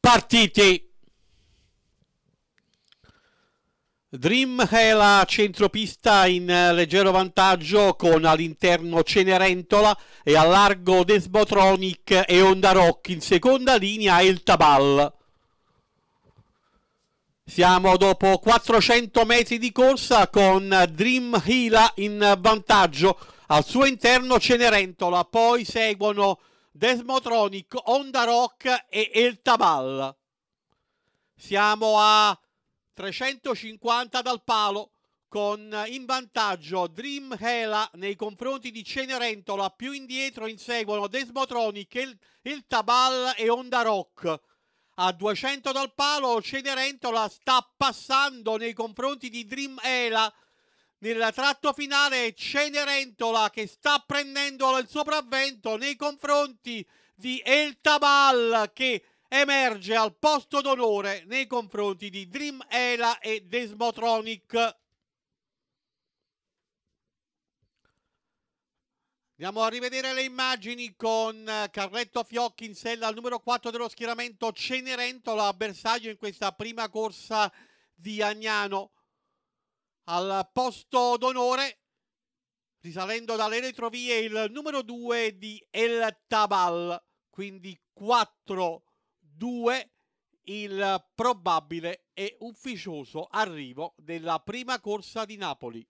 partiti. Dream è la centropista in leggero vantaggio con all'interno Cenerentola e a largo Desmotronic e Onda Rock in seconda linea il Tabal. Siamo dopo 400 metri di corsa con Dream Hila in vantaggio al suo interno Cenerentola, poi seguono Desmotronic, Onda Rock e El Tabal. Siamo a 350 dal palo con in vantaggio Dream Hela nei confronti di Cenerentola, più indietro inseguono Desmotronic, il, il Tabal e Onda Rock. A 200 dal palo Cenerentola sta passando nei confronti di Dream Hela nel tratto finale Cenerentola che sta prendendo il sopravvento nei confronti di El Tabal che emerge al posto d'onore nei confronti di Dream Ela e Desmotronic. Andiamo a rivedere le immagini con Carletto Fiocchi in sella al numero 4 dello schieramento Cenerentola, bersaglio in questa prima corsa di Agnano al posto d'onore, risalendo dalle retrovie, il numero 2 di El Tabal, quindi 4-2 il probabile e ufficioso arrivo della prima corsa di Napoli.